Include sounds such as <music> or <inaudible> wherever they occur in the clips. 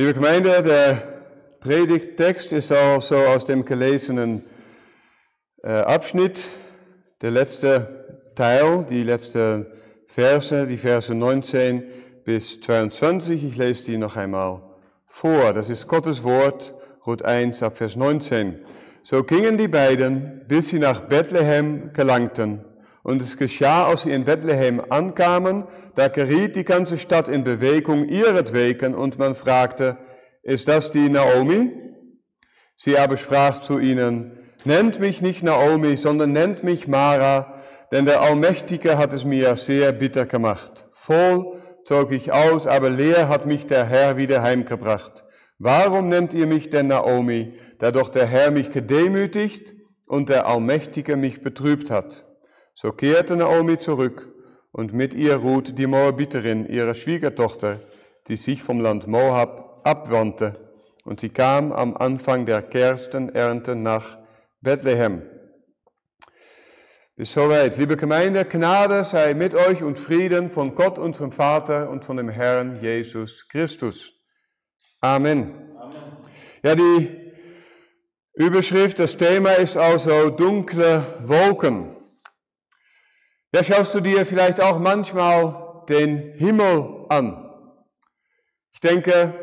Liebe Gemeinde, der Predigttext ist also aus dem gelesenen äh, Abschnitt, der letzte Teil, die letzten Verse, die Verse 19 bis 22. Ich lese die noch einmal vor. Das ist Gottes Wort, Rot 1 ab Vers 19. So gingen die beiden, bis sie nach Bethlehem gelangten. Und es geschah, als sie in Bethlehem ankamen, da geriet die ganze Stadt in Bewegung ihretwegen und man fragte, ist das die Naomi? Sie aber sprach zu ihnen, nennt mich nicht Naomi, sondern nennt mich Mara, denn der Allmächtige hat es mir sehr bitter gemacht. Voll zog ich aus, aber leer hat mich der Herr wieder heimgebracht. Warum nennt ihr mich denn Naomi, da doch der Herr mich gedemütigt und der Allmächtige mich betrübt hat? So kehrte Naomi zurück und mit ihr ruht die Moabiterin, ihre Schwiegertochter, die sich vom Land Moab abwandte. Und sie kam am Anfang der Gerstenernte nach Bethlehem. Bis soweit. Liebe Gemeinde, Gnade sei mit euch und Frieden von Gott, unserem Vater und von dem Herrn Jesus Christus. Amen. Amen. Ja, die Überschrift, das Thema ist also dunkle Wolken. Ja, schaust du dir vielleicht auch manchmal den Himmel an? Ich denke,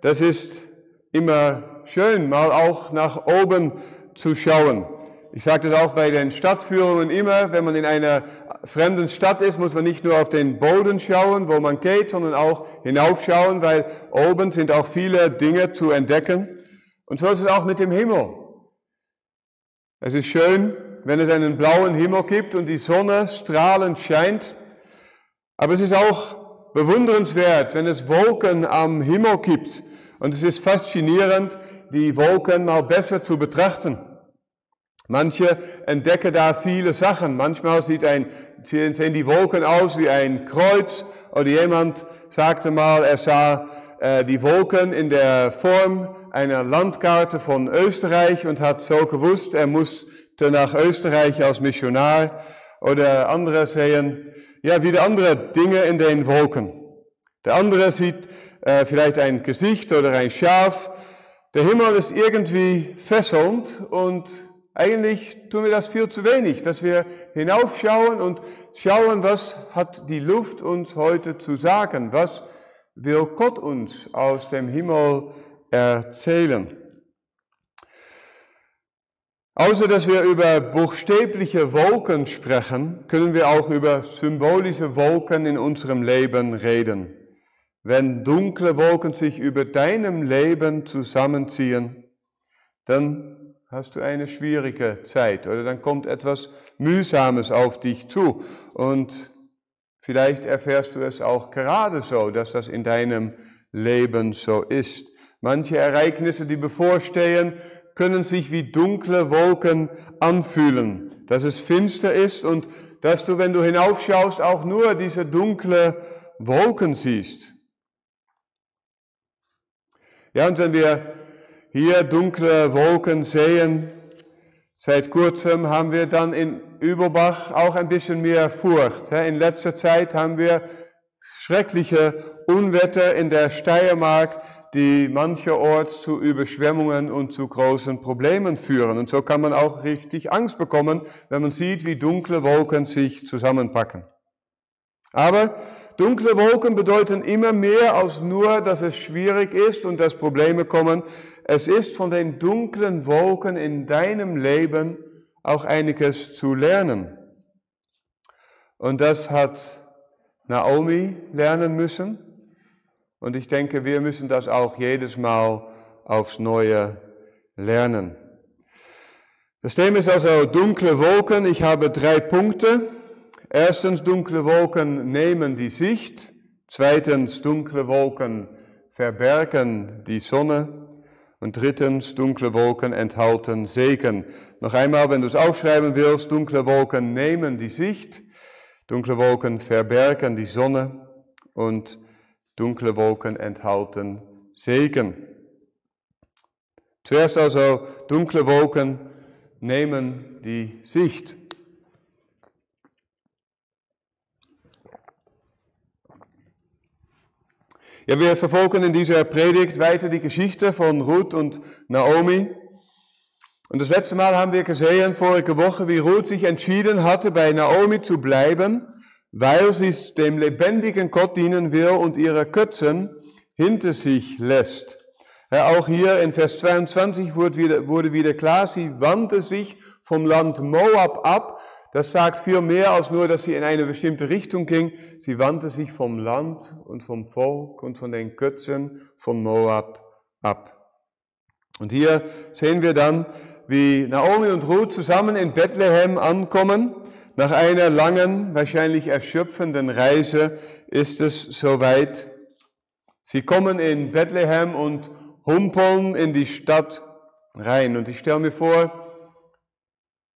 das ist immer schön, mal auch nach oben zu schauen. Ich sage das auch bei den Stadtführungen immer, wenn man in einer fremden Stadt ist, muss man nicht nur auf den Boden schauen, wo man geht, sondern auch hinaufschauen, weil oben sind auch viele Dinge zu entdecken. Und so ist es auch mit dem Himmel. Es ist schön, wenn es einen blauen Himmel gibt und die Sonne strahlend scheint. Aber es ist auch bewundernswert, wenn es Wolken am Himmel gibt. Und es ist faszinierend, die Wolken mal besser zu betrachten. Manche entdecken da viele Sachen. Manchmal sieht ein, sehen die Wolken aus wie ein Kreuz. Oder jemand sagte mal, er sah äh, die Wolken in der Form einer Landkarte von Österreich und hat so gewusst, er muss nach Österreich als Missionar oder andere sehen ja wieder andere Dinge in den Wolken. Der andere sieht äh, vielleicht ein Gesicht oder ein Schaf. Der Himmel ist irgendwie fesselnd und eigentlich tun wir das viel zu wenig, dass wir hinaufschauen und schauen, was hat die Luft uns heute zu sagen, was will Gott uns aus dem Himmel erzählen. Außer dass wir über buchstäbliche Wolken sprechen, können wir auch über symbolische Wolken in unserem Leben reden. Wenn dunkle Wolken sich über deinem Leben zusammenziehen, dann hast du eine schwierige Zeit oder dann kommt etwas Mühsames auf dich zu. Und vielleicht erfährst du es auch gerade so, dass das in deinem Leben so ist. Manche Ereignisse, die bevorstehen, können sich wie dunkle Wolken anfühlen, dass es finster ist und dass du, wenn du hinaufschaust, auch nur diese dunkle Wolken siehst. Ja, und wenn wir hier dunkle Wolken sehen, seit kurzem haben wir dann in Überbach auch ein bisschen mehr Furcht. In letzter Zeit haben wir schreckliche Unwetter in der Steiermark, die mancherorts zu Überschwemmungen und zu großen Problemen führen. Und so kann man auch richtig Angst bekommen, wenn man sieht, wie dunkle Wolken sich zusammenpacken. Aber dunkle Wolken bedeuten immer mehr als nur, dass es schwierig ist und dass Probleme kommen. Es ist von den dunklen Wolken in deinem Leben auch einiges zu lernen. Und das hat Naomi lernen müssen. Und ich denke, wir müssen das auch jedes Mal aufs Neue lernen. Das Thema ist also dunkle Wolken. Ich habe drei Punkte. Erstens, dunkle Wolken nehmen die Sicht. Zweitens, dunkle Wolken verbergen die Sonne. Und drittens, dunkle Wolken enthalten Segen. Noch einmal, wenn du es aufschreiben willst, dunkle Wolken nehmen die Sicht, dunkle Wolken verbergen die Sonne und dunkle Wolken enthalten Segen. Zuerst also, dunkle Wolken nehmen die Sicht. Ja, wir verfolgen in dieser Predigt weiter die Geschichte von Ruth und Naomi. Und das letzte Mal haben wir gesehen, vorige Woche, wie Ruth sich entschieden hatte, bei Naomi zu bleiben, weil sie dem lebendigen Gott dienen will und ihre Götzen hinter sich lässt. Ja, auch hier in Vers 22 wurde wieder, wurde wieder klar, sie wandte sich vom Land Moab ab. Das sagt viel mehr als nur, dass sie in eine bestimmte Richtung ging. Sie wandte sich vom Land und vom Volk und von den Götzen von Moab ab. Und hier sehen wir dann, wie Naomi und Ruth zusammen in Bethlehem ankommen. Nach einer langen, wahrscheinlich erschöpfenden Reise ist es soweit. Sie kommen in Bethlehem und humpeln in die Stadt rein. Und ich stelle mir vor,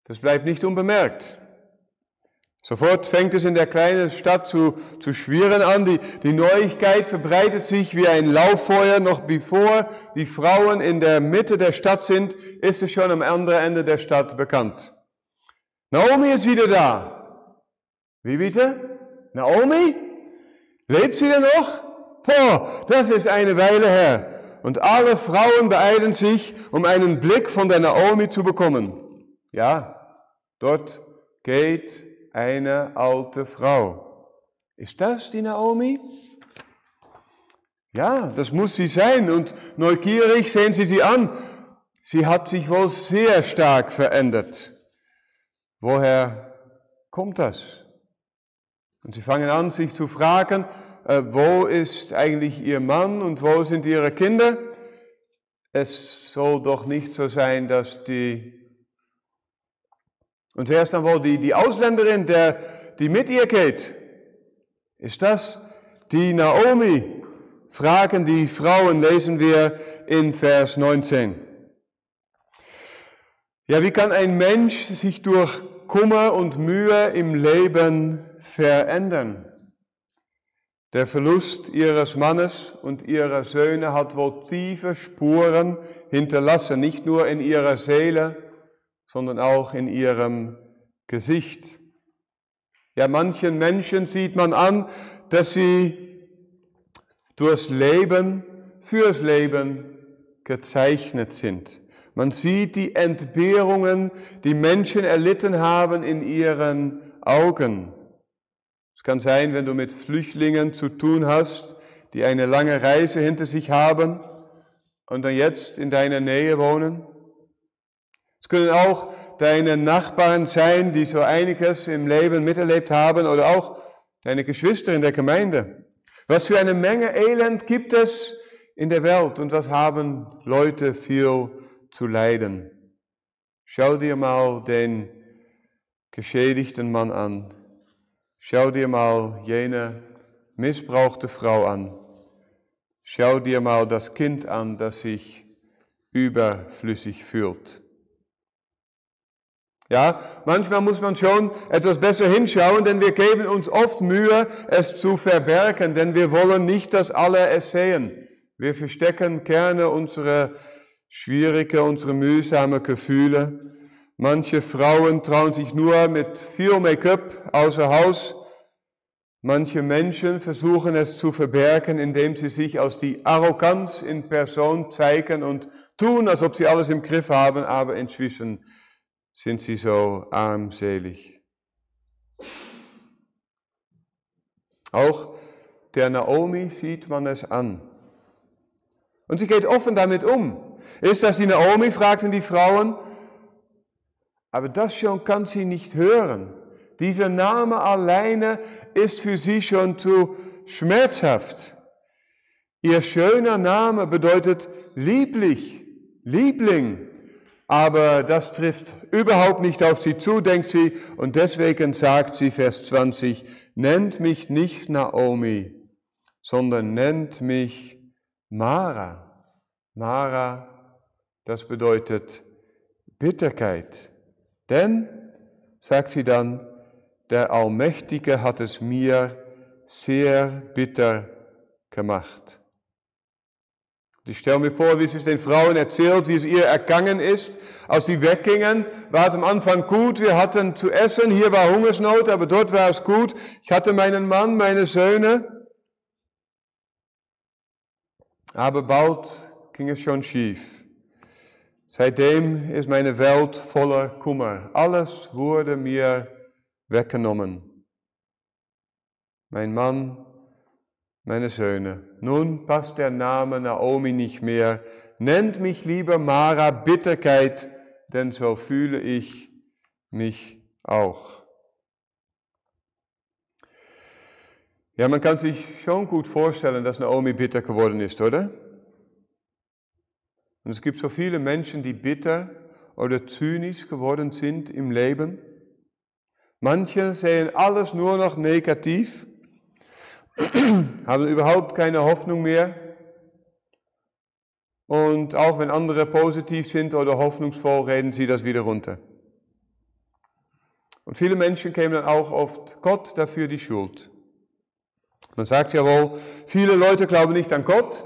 das bleibt nicht unbemerkt. Sofort fängt es in der kleinen Stadt zu, zu schwirren an. Die, die Neuigkeit verbreitet sich wie ein Lauffeuer. Noch bevor die Frauen in der Mitte der Stadt sind, ist es schon am anderen Ende der Stadt bekannt. Naomi ist wieder da. Wie bitte? Naomi? Lebt sie denn noch? Boah, das ist eine Weile her. Und alle Frauen beeilen sich, um einen Blick von der Naomi zu bekommen. Ja, dort geht eine alte Frau. Ist das die Naomi? Ja, das muss sie sein. Und neugierig sehen Sie sie an. Sie hat sich wohl sehr stark verändert. Woher kommt das? Und sie fangen an, sich zu fragen, äh, wo ist eigentlich ihr Mann und wo sind ihre Kinder? Es soll doch nicht so sein, dass die und wer ist dann wohl die, die Ausländerin, der, die mit ihr geht? Ist das die Naomi? Fragen die Frauen lesen wir in Vers 19. Ja, wie kann ein Mensch sich durch Kummer und Mühe im Leben verändern? Der Verlust ihres Mannes und ihrer Söhne hat wohl tiefe Spuren hinterlassen, nicht nur in ihrer Seele, sondern auch in ihrem Gesicht. Ja, manchen Menschen sieht man an, dass sie durchs Leben, fürs Leben gezeichnet sind. Man sieht die Entbehrungen, die Menschen erlitten haben in ihren Augen. Es kann sein, wenn du mit Flüchtlingen zu tun hast, die eine lange Reise hinter sich haben und dann jetzt in deiner Nähe wohnen. Es können auch deine Nachbarn sein, die so einiges im Leben miterlebt haben oder auch deine Geschwister in der Gemeinde. Was für eine Menge Elend gibt es in der Welt und was haben Leute viel zu leiden. Schau dir mal den geschädigten Mann an. Schau dir mal jene missbrauchte Frau an. Schau dir mal das Kind an, das sich überflüssig fühlt. Ja, manchmal muss man schon etwas besser hinschauen, denn wir geben uns oft Mühe, es zu verbergen, denn wir wollen nicht, dass alle es sehen. Wir verstecken gerne unsere schwierige, unsere mühsame Gefühle. Manche Frauen trauen sich nur mit viel Make-up außer Haus. Manche Menschen versuchen es zu verbergen, indem sie sich aus die Arroganz in Person zeigen und tun, als ob sie alles im Griff haben, aber inzwischen sind sie so armselig. Auch der Naomi sieht man es an. Und sie geht offen damit um. Ist das die Naomi, fragten die Frauen. Aber das schon kann sie nicht hören. Dieser Name alleine ist für sie schon zu schmerzhaft. Ihr schöner Name bedeutet lieblich, Liebling. Aber das trifft überhaupt nicht auf sie zu, denkt sie, und deswegen sagt sie, Vers 20, nennt mich nicht Naomi, sondern nennt mich Mara. Mara, das bedeutet Bitterkeit. Denn, sagt sie dann, der Allmächtige hat es mir sehr bitter gemacht. Ich stelle mir vor, wie sie es den Frauen erzählt, wie es ihr ergangen ist. Als sie weggingen, war es am Anfang gut. Wir hatten zu essen. Hier war Hungersnot, aber dort war es gut. Ich hatte meinen Mann, meine Söhne. Aber bald ging es schon schief. Seitdem ist meine Welt voller Kummer. Alles wurde mir weggenommen. Mein Mann, meine Söhne. Nun passt der Name Naomi nicht mehr. Nennt mich lieber Mara Bitterkeit, denn so fühle ich mich auch. Ja, man kann sich schon gut vorstellen, dass Naomi bitter geworden ist, oder? Und es gibt so viele Menschen, die bitter oder zynisch geworden sind im Leben. Manche sehen alles nur noch negativ <clears throat> haben überhaupt keine Hoffnung mehr. Und auch wenn andere positiv sind oder hoffnungsvoll, reden sie das wieder runter. Und viele Menschen kämen dann auch oft Gott dafür die Schuld. Man sagt ja wohl, viele Leute glauben nicht an Gott,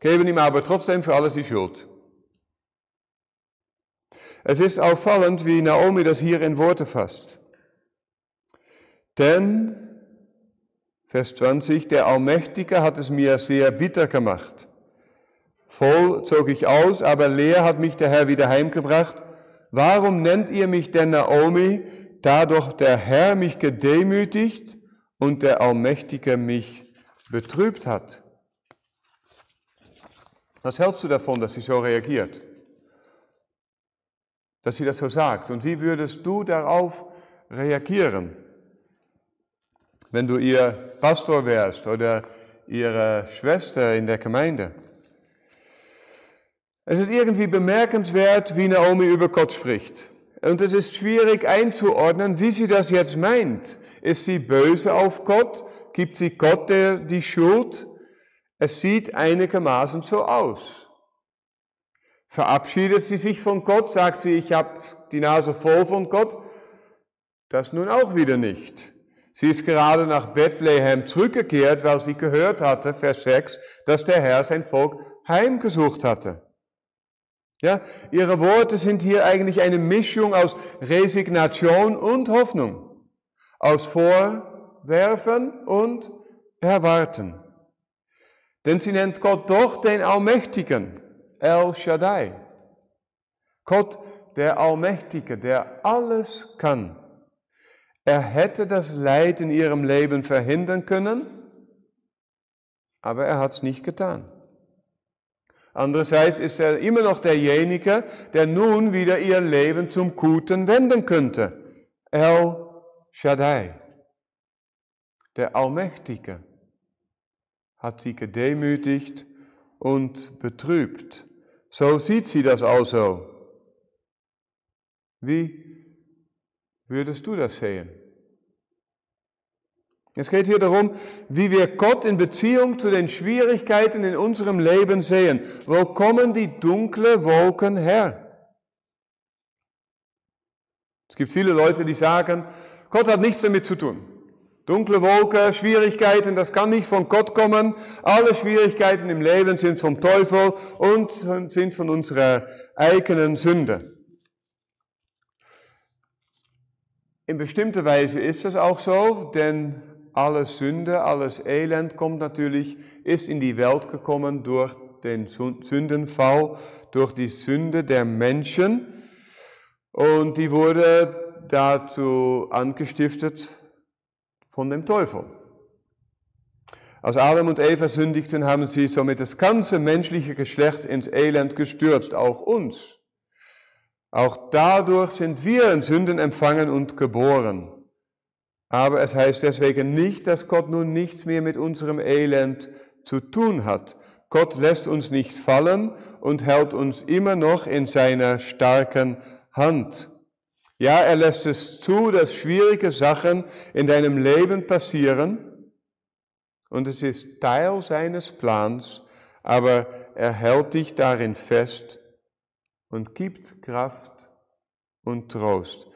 geben ihm aber trotzdem für alles die Schuld. Es ist auffallend, wie Naomi das hier in Worte fasst. Denn Vers 20, der Allmächtige hat es mir sehr bitter gemacht. Voll zog ich aus, aber leer hat mich der Herr wieder heimgebracht. Warum nennt ihr mich denn Naomi, da doch der Herr mich gedemütigt und der Allmächtige mich betrübt hat? Was hältst du davon, dass sie so reagiert? Dass sie das so sagt? Und wie würdest du darauf reagieren? wenn du ihr Pastor wärst oder ihre Schwester in der Gemeinde. Es ist irgendwie bemerkenswert, wie Naomi über Gott spricht. Und es ist schwierig einzuordnen, wie sie das jetzt meint. Ist sie böse auf Gott? Gibt sie Gott die Schuld? Es sieht einigermaßen so aus. Verabschiedet sie sich von Gott? Sagt sie, ich habe die Nase voll von Gott? Das nun auch wieder nicht. Sie ist gerade nach Bethlehem zurückgekehrt, weil sie gehört hatte, Vers 6, dass der Herr sein Volk heimgesucht hatte. Ja, ihre Worte sind hier eigentlich eine Mischung aus Resignation und Hoffnung, aus Vorwerfen und Erwarten. Denn sie nennt Gott doch den Allmächtigen, El Shaddai. Gott, der Allmächtige, der alles kann. Er hätte das Leid in ihrem Leben verhindern können, aber er hat es nicht getan. Andererseits ist er immer noch derjenige, der nun wieder ihr Leben zum Guten wenden könnte. El Shaddai, der Allmächtige, hat sie gedemütigt und betrübt. So sieht sie das also. Wie würdest du das sehen? Es geht hier darum, wie wir Gott in Beziehung zu den Schwierigkeiten in unserem Leben sehen. Wo kommen die dunklen Wolken her? Es gibt viele Leute, die sagen, Gott hat nichts damit zu tun. Dunkle Wolken, Schwierigkeiten, das kann nicht von Gott kommen. Alle Schwierigkeiten im Leben sind vom Teufel und sind von unserer eigenen Sünde. In bestimmter Weise ist das auch so, denn alles Sünde, alles Elend kommt natürlich, ist in die Welt gekommen durch den Sündenfall, durch die Sünde der Menschen. Und die wurde dazu angestiftet von dem Teufel. Als Adam und Eva sündigten, haben sie somit das ganze menschliche Geschlecht ins Elend gestürzt, auch uns. Auch dadurch sind wir in Sünden empfangen und geboren. Aber es heißt deswegen nicht, dass Gott nun nichts mehr mit unserem Elend zu tun hat. Gott lässt uns nicht fallen und hält uns immer noch in seiner starken Hand. Ja, er lässt es zu, dass schwierige Sachen in deinem Leben passieren. Und es ist Teil seines Plans, aber er hält dich darin fest und gibt Kraft und Trost.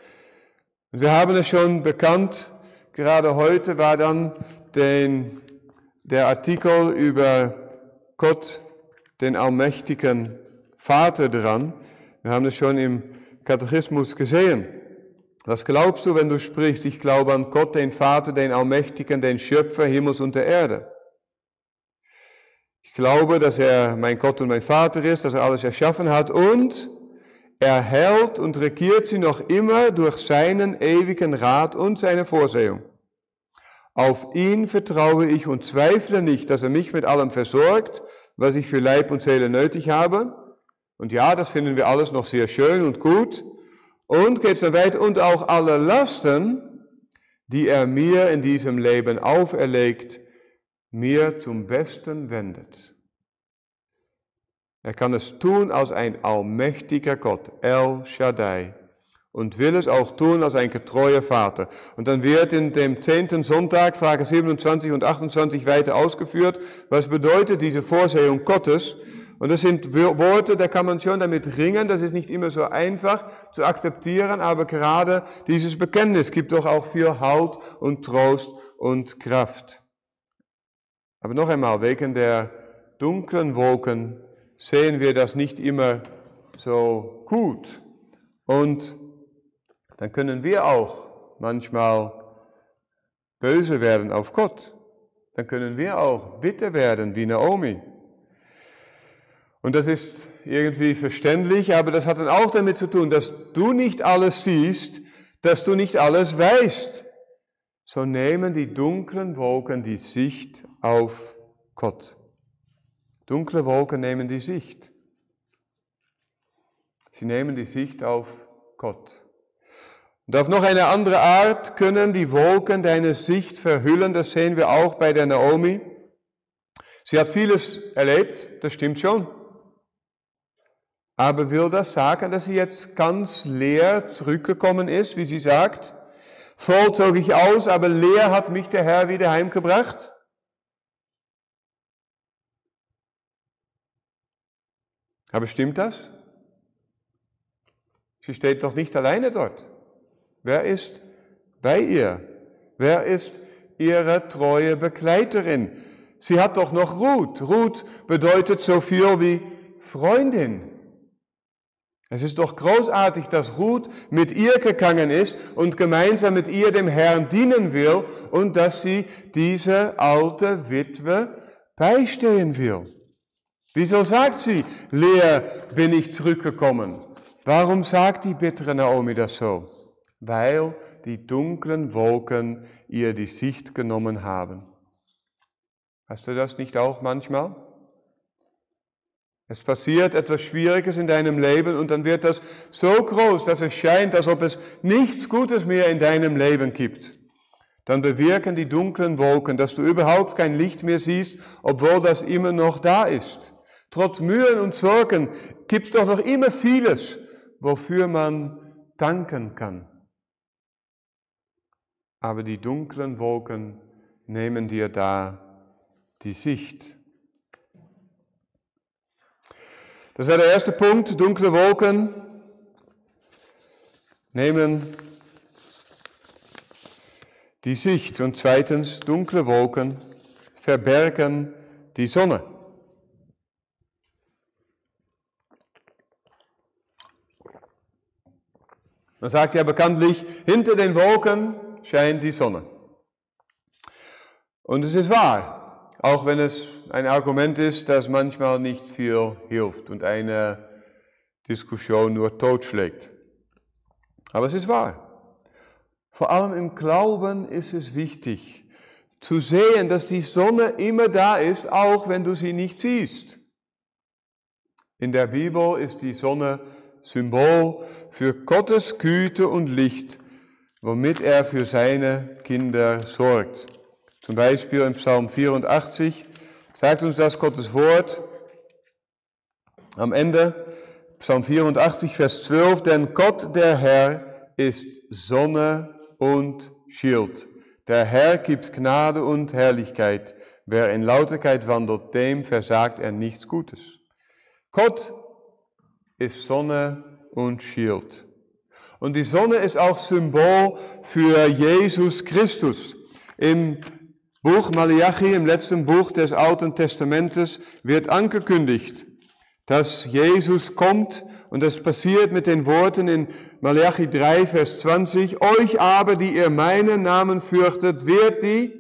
Und wir haben es schon bekannt, gerade heute war dann den, der Artikel über Gott, den allmächtigen Vater dran. Wir haben es schon im Katechismus gesehen. Was glaubst du, wenn du sprichst, ich glaube an Gott, den Vater, den Allmächtigen, den Schöpfer Himmels und der Erde? glaube, dass er mein Gott und mein Vater ist, dass er alles erschaffen hat und er hält und regiert sie noch immer durch seinen ewigen Rat und seine Vorsehung. Auf ihn vertraue ich und zweifle nicht, dass er mich mit allem versorgt, was ich für Leib und Seele nötig habe. Und ja, das finden wir alles noch sehr schön und gut. Und geht dann weiter, und auch alle Lasten, die er mir in diesem Leben auferlegt, mir zum Besten wendet. Er kann es tun als ein allmächtiger Gott, El Shaddai, und will es auch tun als ein getreuer Vater. Und dann wird in dem zehnten Sonntag, Frage 27 und 28 weiter ausgeführt, was bedeutet diese Vorsehung Gottes. Und das sind Worte, da kann man schon damit ringen, das ist nicht immer so einfach zu akzeptieren, aber gerade dieses Bekenntnis gibt doch auch viel Halt und Trost und Kraft. Aber noch einmal, wegen der dunklen Wolken sehen wir das nicht immer so gut. Und dann können wir auch manchmal böse werden auf Gott. Dann können wir auch bitter werden wie Naomi. Und das ist irgendwie verständlich, aber das hat dann auch damit zu tun, dass du nicht alles siehst, dass du nicht alles weißt. So nehmen die dunklen Wolken die Sicht auf Gott. Dunkle Wolken nehmen die Sicht. Sie nehmen die Sicht auf Gott. Und auf noch eine andere Art können die Wolken deine Sicht verhüllen. Das sehen wir auch bei der Naomi. Sie hat vieles erlebt, das stimmt schon. Aber will das sagen, dass sie jetzt ganz leer zurückgekommen ist, wie sie sagt? Voll zog ich aus, aber leer hat mich der Herr wieder heimgebracht? Aber stimmt das? Sie steht doch nicht alleine dort. Wer ist bei ihr? Wer ist ihre treue Begleiterin? Sie hat doch noch Ruth. Ruth bedeutet so viel wie Freundin. Es ist doch großartig, dass Ruth mit ihr gegangen ist und gemeinsam mit ihr dem Herrn dienen will und dass sie diese alte Witwe beistehen will. Wieso sagt sie, leer bin ich zurückgekommen? Warum sagt die bittere Naomi das so? Weil die dunklen Wolken ihr die Sicht genommen haben. Hast du das nicht auch manchmal? Es passiert etwas Schwieriges in deinem Leben und dann wird das so groß, dass es scheint, als ob es nichts Gutes mehr in deinem Leben gibt. Dann bewirken die dunklen Wolken, dass du überhaupt kein Licht mehr siehst, obwohl das immer noch da ist. Trotz Mühen und Sorgen gibt es doch noch immer vieles, wofür man danken kann. Aber die dunklen Wolken nehmen dir da die Sicht. Das wäre der erste Punkt. Dunkle Wolken nehmen die Sicht. Und zweitens, dunkle Wolken verbergen die Sonne. Man sagt ja bekanntlich, hinter den Wolken scheint die Sonne. Und es ist wahr, auch wenn es ein Argument ist, das manchmal nicht viel hilft und eine Diskussion nur totschlägt. Aber es ist wahr. Vor allem im Glauben ist es wichtig zu sehen, dass die Sonne immer da ist, auch wenn du sie nicht siehst. In der Bibel ist die Sonne Symbol für Gottes Güte und Licht, womit er für seine Kinder sorgt. Zum Beispiel im Psalm 84 sagt uns das Gottes Wort am Ende, Psalm 84, Vers 12, denn Gott der Herr ist Sonne und Schild. Der Herr gibt Gnade und Herrlichkeit. Wer in Lauterkeit wandelt, dem versagt er nichts Gutes. Gott ist Sonne und Schild. Und die Sonne ist auch Symbol für Jesus Christus. Im Buch Malachi, im letzten Buch des Alten Testamentes, wird angekündigt, dass Jesus kommt und das passiert mit den Worten in Malachi 3, Vers 20, euch aber, die ihr meinen Namen fürchtet, wird die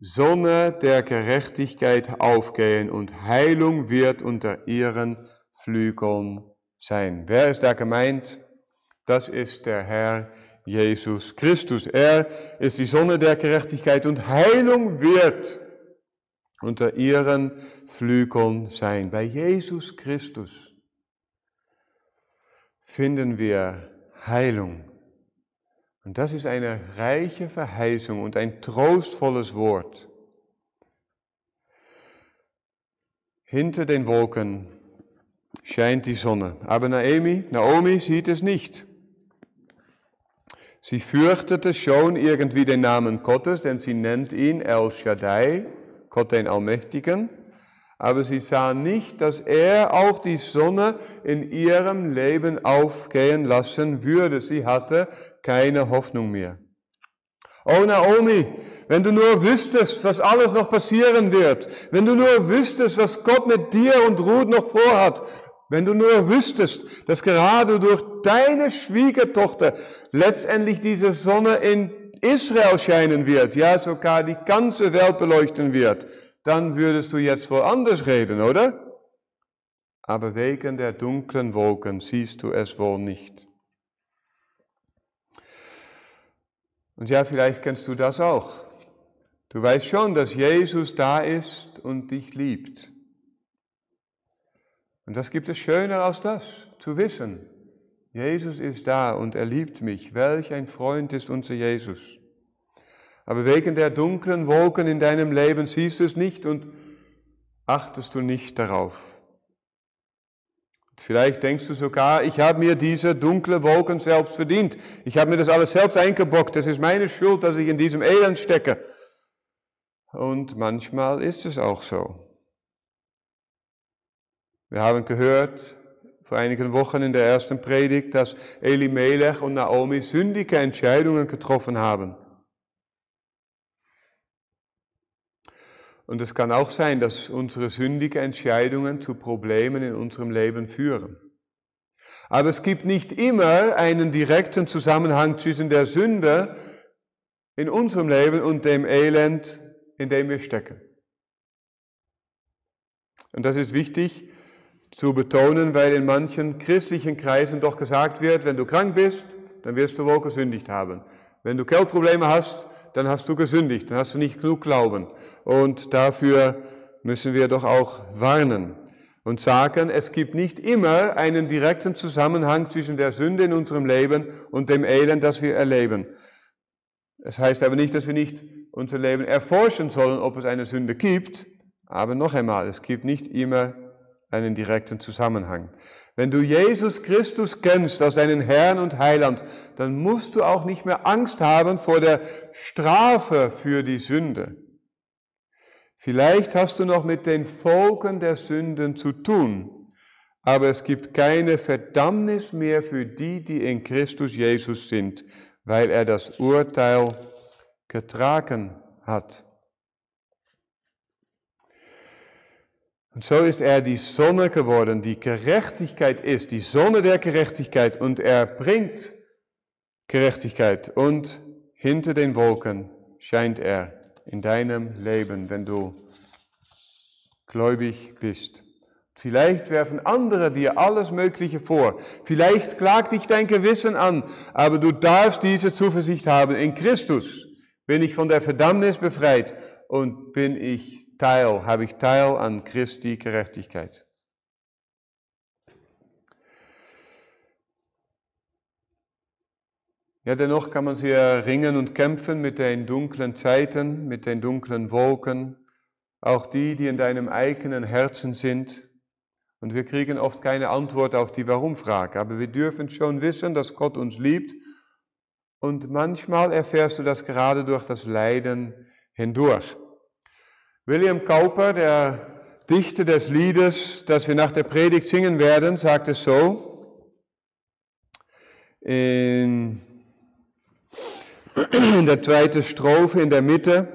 Sonne der Gerechtigkeit aufgehen und Heilung wird unter ihren Flügeln sein. Wer ist da gemeint? Das ist der Herr Jesus Christus. Er ist die Sonne der Gerechtigkeit und Heilung wird unter ihren Flügeln sein. Bei Jesus Christus finden wir Heilung. Und das ist eine reiche Verheißung und ein trostvolles Wort. Hinter den Wolken scheint die Sonne, aber Naomi, Naomi sieht es nicht. Sie fürchtete schon irgendwie den Namen Gottes, denn sie nennt ihn El Shaddai, Gott den Allmächtigen. Aber sie sah nicht, dass er auch die Sonne in ihrem Leben aufgehen lassen würde. Sie hatte keine Hoffnung mehr. Oh Naomi, wenn du nur wüsstest, was alles noch passieren wird, wenn du nur wüsstest, was Gott mit dir und Ruth noch vorhat, wenn du nur wüsstest, dass gerade durch deine Schwiegertochter letztendlich diese Sonne in Israel scheinen wird, ja sogar die ganze Welt beleuchten wird, dann würdest du jetzt wohl anders reden, oder? Aber wegen der dunklen Wolken siehst du es wohl nicht. Und ja, vielleicht kennst du das auch. Du weißt schon, dass Jesus da ist und dich liebt. Und was gibt es schöner als das, zu wissen, Jesus ist da und er liebt mich. Welch ein Freund ist unser Jesus. Aber wegen der dunklen Wolken in deinem Leben siehst du es nicht und achtest du nicht darauf. Vielleicht denkst du sogar, ich habe mir diese dunkle Wolken selbst verdient. Ich habe mir das alles selbst eingebockt. Es ist meine Schuld, dass ich in diesem Elend stecke. Und manchmal ist es auch so. Wir haben gehört vor einigen Wochen in der ersten Predigt, dass Elimelech und Naomi sündige Entscheidungen getroffen haben. Und es kann auch sein, dass unsere sündigen Entscheidungen zu Problemen in unserem Leben führen. Aber es gibt nicht immer einen direkten Zusammenhang zwischen der Sünde in unserem Leben und dem Elend, in dem wir stecken. Und das ist wichtig, zu betonen, weil in manchen christlichen Kreisen doch gesagt wird, wenn du krank bist, dann wirst du wohl gesündigt haben. Wenn du Geldprobleme hast, dann hast du gesündigt, dann hast du nicht genug Glauben. Und dafür müssen wir doch auch warnen und sagen, es gibt nicht immer einen direkten Zusammenhang zwischen der Sünde in unserem Leben und dem Elend, das wir erleben. Das heißt aber nicht, dass wir nicht unser Leben erforschen sollen, ob es eine Sünde gibt. Aber noch einmal, es gibt nicht immer einen direkten Zusammenhang. Wenn du Jesus Christus kennst als deinen Herrn und Heiland, dann musst du auch nicht mehr Angst haben vor der Strafe für die Sünde. Vielleicht hast du noch mit den Folgen der Sünden zu tun, aber es gibt keine Verdammnis mehr für die, die in Christus Jesus sind, weil er das Urteil getragen hat. Und so ist er die Sonne geworden, die Gerechtigkeit ist, die Sonne der Gerechtigkeit und er bringt Gerechtigkeit und hinter den Wolken scheint er in deinem Leben, wenn du gläubig bist. Vielleicht werfen andere dir alles Mögliche vor. Vielleicht klagt dich dein Gewissen an, aber du darfst diese Zuversicht haben. In Christus bin ich von der Verdammnis befreit und bin ich Teil, habe ich Teil an Christi Gerechtigkeit. Ja, dennoch kann man sehr ringen und kämpfen mit den dunklen Zeiten, mit den dunklen Wolken, auch die, die in deinem eigenen Herzen sind. Und wir kriegen oft keine Antwort auf die Warum-Frage, aber wir dürfen schon wissen, dass Gott uns liebt. Und manchmal erfährst du das gerade durch das Leiden hindurch. William Cowper, der Dichter des Liedes, das wir nach der Predigt singen werden, sagt es so. In, <clears throat> der zweiten Strophe in der Mitte,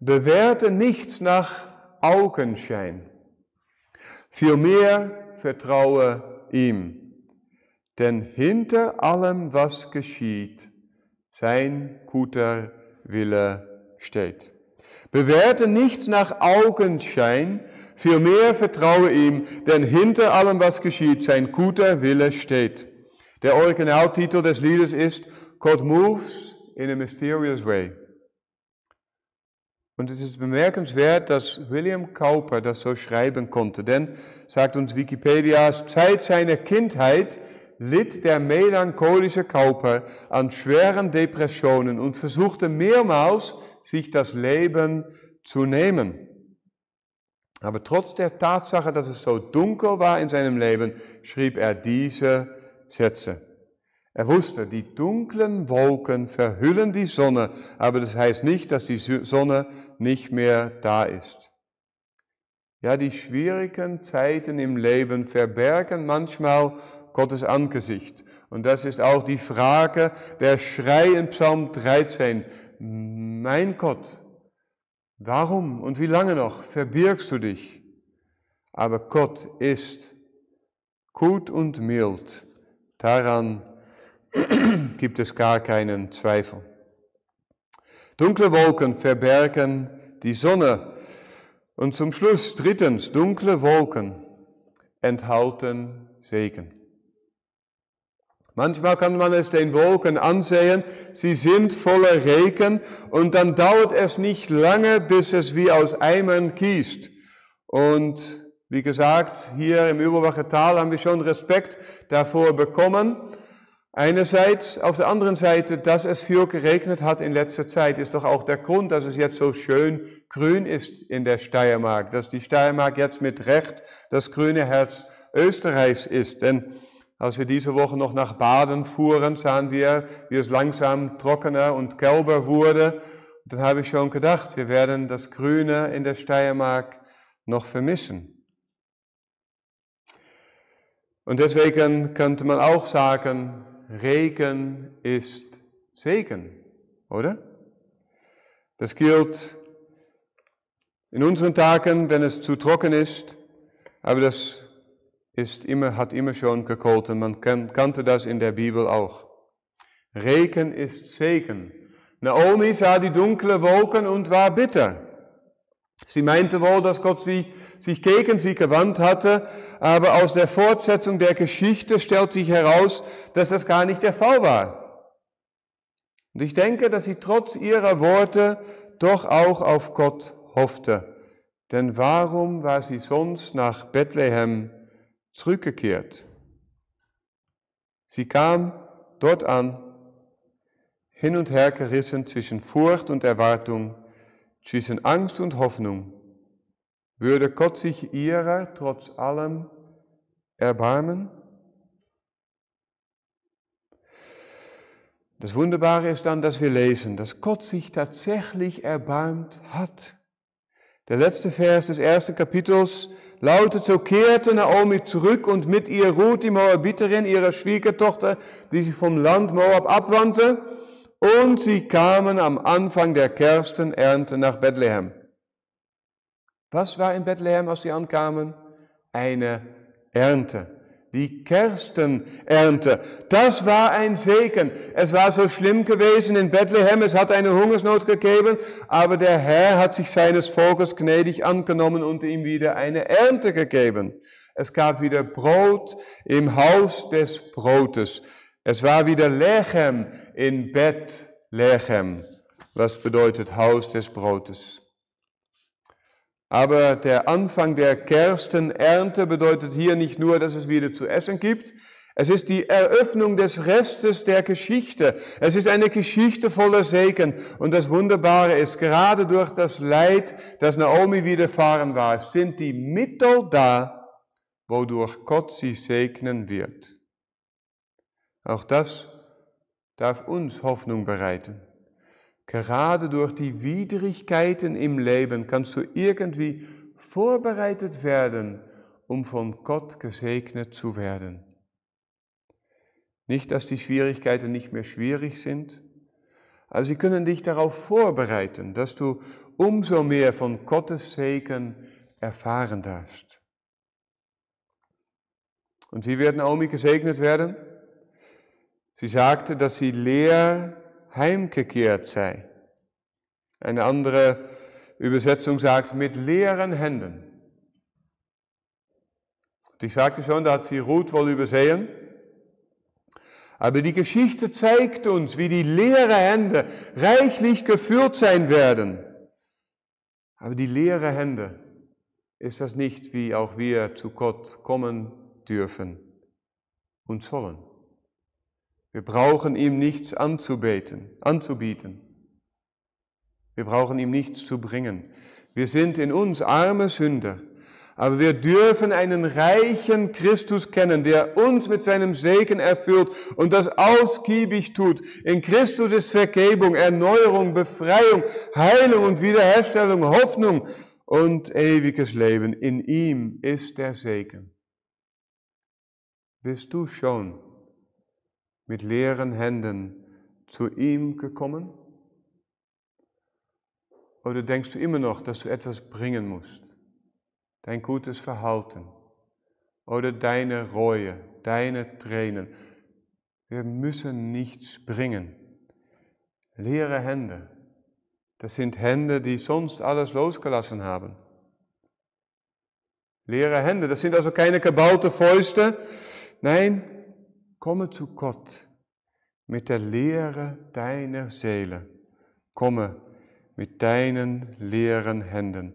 bewerte nichts nach Augenschein, vielmehr vertraue ihm, denn hinter allem, was geschieht, sein guter Wille steht. Bewerte nichts nach Augenschein, vielmehr vertraue ihm, denn hinter allem, was geschieht, sein guter Wille steht. Der Originaltitel des Liedes ist God moves in a mysterious way. Und es ist bemerkenswert, dass William Cowper das so schreiben konnte, denn, sagt uns Wikipedia, seit seiner Kindheit litt der melancholische Cowper an schweren Depressionen und versuchte mehrmals, sich das Leben zu nehmen. Aber trotz der Tatsache, dass es so dunkel war in seinem Leben, schrieb er diese Sätze. Er wusste, die dunklen Wolken verhüllen die Sonne, aber das heißt nicht, dass die Sonne nicht mehr da ist. Ja, die schwierigen Zeiten im Leben verbergen manchmal Gottes Angesicht. Und das ist auch die Frage, der Schrei in Psalm 13. Mein Gott, warum und wie lange noch verbirgst du dich? Aber Gott ist gut und mild. Daran <clears throat> gibt es gar keinen Zweifel. Dunkle Wolken verbergen die Sonne. Und zum Schluss drittens, dunkle Wolken enthalten Segen. Manchmal kann man es den Wolken ansehen, sie sind voller Regen und dann dauert es nicht lange, bis es wie aus Eimern gießt. Und wie gesagt, hier im Überwacher Tal haben wir schon Respekt davor bekommen. Einerseits, auf der anderen Seite, dass es viel geregnet hat in letzter Zeit, ist doch auch der Grund, dass es jetzt so schön grün ist in der Steiermark, dass die Steiermark jetzt mit Recht das grüne Herz Österreichs ist. Denn als wir diese Woche noch nach Baden fuhren, sahen wir, wie es langsam trockener und gelber wurde. Und dann habe ich schon gedacht, wir werden das Grüne in der Steiermark noch vermissen. Und deswegen könnte man auch sagen, Regen ist Segen, oder? Das gilt in unseren Tagen, wenn es zu trocken ist, aber das ist immer, hat immer schon gegolten. Man kannte das in der Bibel auch. Regen ist Segen. Naomi sah die dunklen Wolken und war bitter. Sie meinte wohl, dass Gott sie, sich gegen sie gewandt hatte, aber aus der Fortsetzung der Geschichte stellt sich heraus, dass das gar nicht der Fall war. Und ich denke, dass sie trotz ihrer Worte doch auch auf Gott hoffte. Denn warum war sie sonst nach Bethlehem zurückgekehrt? Sie kam dort an, hin und her gerissen zwischen Furcht und Erwartung, zwischen Angst und Hoffnung, würde Gott sich ihrer trotz allem erbarmen? Das Wunderbare ist dann, dass wir lesen, dass Gott sich tatsächlich erbarmt hat. Der letzte Vers des ersten Kapitels lautet, so kehrte Naomi zurück und mit ihr Ruth, die Moabiterin, ihre Schwiegertochter, die sich vom Land Moab abwandte, und sie kamen am Anfang der Gerstenernte nach Bethlehem. Was war in Bethlehem, als sie ankamen? Eine Ernte. Die Gerstenernte. Das war ein Segen. Es war so schlimm gewesen in Bethlehem. Es hat eine Hungersnot gegeben. Aber der Herr hat sich seines Volkes gnädig angenommen und ihm wieder eine Ernte gegeben. Es gab wieder Brot im Haus des Brotes. Es war wieder Lechem in Bethlehem, was bedeutet Haus des Brotes. Aber der Anfang der Gerstenernte bedeutet hier nicht nur, dass es wieder zu essen gibt, es ist die Eröffnung des Restes der Geschichte. Es ist eine Geschichte voller Segen. Und das Wunderbare ist, gerade durch das Leid, das Naomi widerfahren war, sind die Mittel da, wodurch Gott sie segnen wird. Auch das darf uns Hoffnung bereiten. Gerade durch die Widrigkeiten im Leben kannst du irgendwie vorbereitet werden, um von Gott gesegnet zu werden. Nicht, dass die Schwierigkeiten nicht mehr schwierig sind, aber sie können dich darauf vorbereiten, dass du umso mehr von Gottes Segen erfahren darfst. Und wie werden Naomi gesegnet werden? Sie sagte, dass sie leer heimgekehrt sei. Eine andere Übersetzung sagt, mit leeren Händen. ich sagte schon, da hat sie Ruth wohl übersehen. Aber die Geschichte zeigt uns, wie die leeren Hände reichlich geführt sein werden. Aber die leeren Hände ist das nicht, wie auch wir zu Gott kommen dürfen und sollen. Wir brauchen ihm nichts anzubeten, anzubieten. Wir brauchen ihm nichts zu bringen. Wir sind in uns arme Sünder. Aber wir dürfen einen reichen Christus kennen, der uns mit seinem Segen erfüllt und das ausgiebig tut. In Christus ist Vergebung, Erneuerung, Befreiung, Heilung und Wiederherstellung, Hoffnung und ewiges Leben. In ihm ist der Segen. Bist du schon mit leeren Händen zu ihm gekommen? Oder denkst du immer noch, dass du etwas bringen musst? Dein gutes Verhalten oder deine Reue, deine Tränen. Wir müssen nichts bringen. Leere Hände, das sind Hände, die sonst alles losgelassen haben. Leere Hände, das sind also keine gebaute Fäuste. Nein, komme zu Gott mit der Lehre deiner Seele. Komme mit deinen leeren Händen.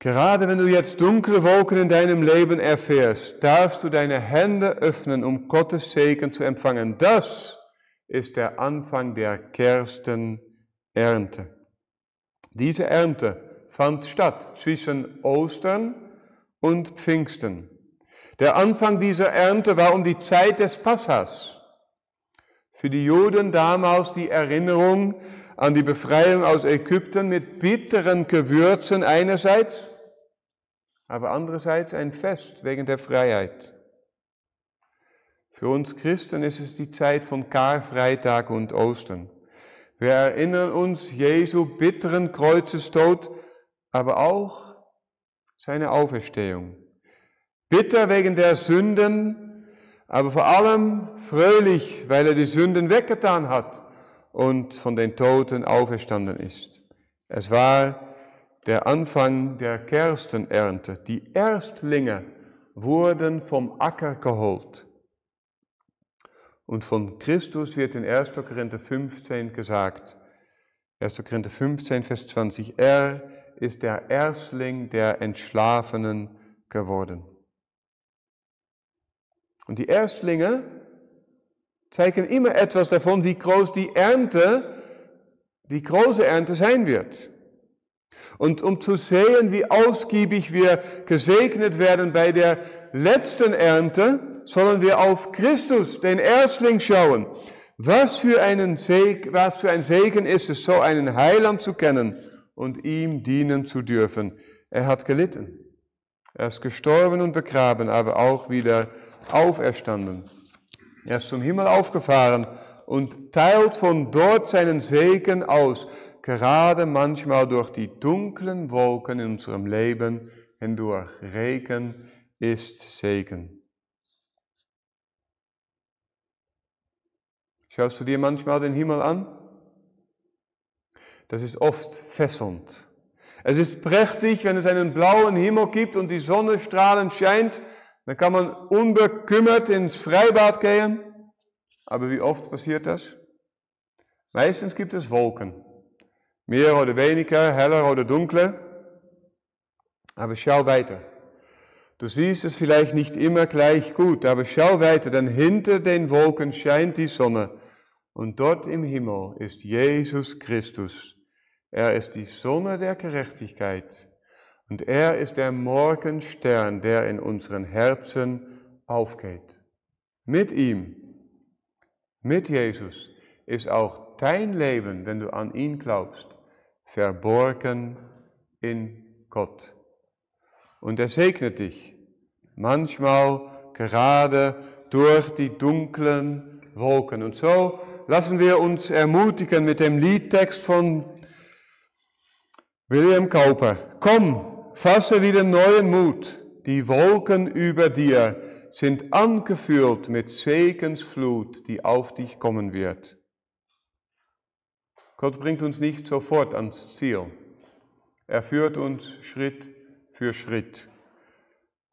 Gerade wenn du jetzt dunkle Wolken in deinem Leben erfährst, darfst du deine Hände öffnen, um Gottes Segen zu empfangen. Das ist der Anfang der Gerstenernte. Diese Ernte fand statt zwischen Ostern und Pfingsten. Der Anfang dieser Ernte war um die Zeit des Passas. Für die Juden damals die Erinnerung an die Befreiung aus Ägypten mit bitteren Gewürzen einerseits, aber andererseits ein Fest wegen der Freiheit. Für uns Christen ist es die Zeit von Karfreitag und Ostern. Wir erinnern uns Jesu bitteren Kreuzestod, aber auch seine Auferstehung. Bitter wegen der Sünden, aber vor allem fröhlich, weil er die Sünden weggetan hat und von den Toten auferstanden ist. Es war der Anfang der Gerstenernte. Die Erstlinge wurden vom Acker geholt. Und von Christus wird in 1. Korinther 15 gesagt, 1. Korinther 15, Vers 20, er ist der Erstling der Entschlafenen geworden. Und die Erstlinge zeigen immer etwas davon, wie groß die Ernte, die große Ernte sein wird. Und um zu sehen, wie ausgiebig wir gesegnet werden bei der letzten Ernte, sollen wir auf Christus, den Erstling, schauen. Was für, einen Segen, was für ein Segen ist es, so einen Heiland zu kennen und ihm dienen zu dürfen. Er hat gelitten. Er ist gestorben und begraben, aber auch wieder auferstanden. Er ist zum Himmel aufgefahren und teilt von dort seinen Segen aus, gerade manchmal durch die dunklen Wolken in unserem Leben hindurch. Regen ist Segen. Schaust du dir manchmal den Himmel an? Das ist oft fesselnd. Es ist prächtig, wenn es einen blauen Himmel gibt und die Sonne strahlend scheint dann kann man unbekümmert ins Freibad gehen. Aber wie oft passiert das? Meistens gibt es Wolken. Mehr oder weniger, heller oder dunkler. Aber schau weiter. Du siehst es vielleicht nicht immer gleich gut, aber schau weiter, denn hinter den Wolken scheint die Sonne. Und dort im Himmel ist Jesus Christus. Er ist die Sonne der Gerechtigkeit. Und er ist der Morgenstern, der in unseren Herzen aufgeht. Mit ihm, mit Jesus, ist auch dein Leben, wenn du an ihn glaubst, verborgen in Gott. Und er segnet dich, manchmal gerade durch die dunklen Wolken. Und so lassen wir uns ermutigen mit dem Liedtext von William Cowper. Komm, Fasse wieder neuen Mut. Die Wolken über dir sind angefüllt mit Segensflut, die auf dich kommen wird. Gott bringt uns nicht sofort ans Ziel. Er führt uns Schritt für Schritt.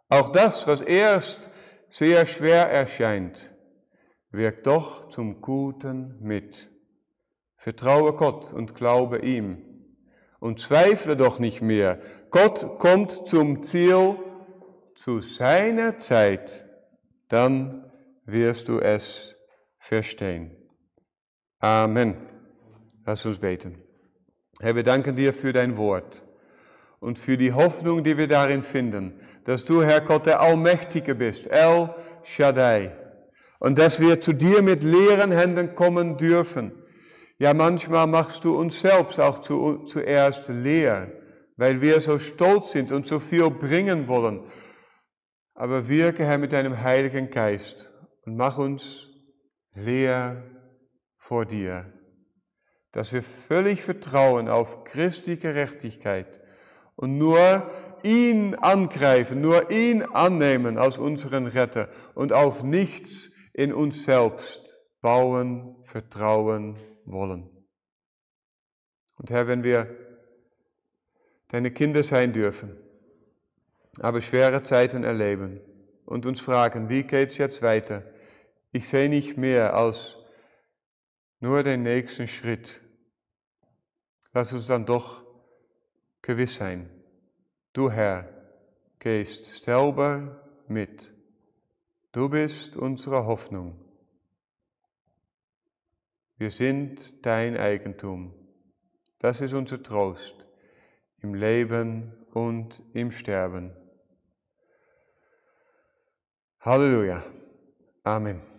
Auch das, was erst sehr schwer erscheint, wirkt doch zum Guten mit. Vertraue Gott und glaube ihm. Und zweifle doch nicht mehr. Gott kommt zum Ziel zu seiner Zeit. Dann wirst du es verstehen. Amen. Lass uns beten. Herr, wir danken dir für dein Wort und für die Hoffnung, die wir darin finden, dass du, Herr Gott, der Allmächtige bist, El Shaddai, und dass wir zu dir mit leeren Händen kommen dürfen. Ja, manchmal machst du uns selbst auch zu, zuerst leer, weil wir so stolz sind und so viel bringen wollen. Aber wirke, Herr, mit deinem Heiligen Geist und mach uns leer vor dir, dass wir völlig vertrauen auf Christi Gerechtigkeit und nur ihn angreifen, nur ihn annehmen als unseren Retter und auf nichts in uns selbst bauen, vertrauen wollen. Und Herr, wenn wir deine Kinder sein dürfen, aber schwere Zeiten erleben und uns fragen, wie geht es jetzt weiter? Ich sehe nicht mehr als nur den nächsten Schritt. Lass uns dann doch gewiss sein, du Herr gehst selber mit. Du bist unsere Hoffnung. Wir sind dein Eigentum. Das ist unser Trost im Leben und im Sterben. Halleluja. Amen.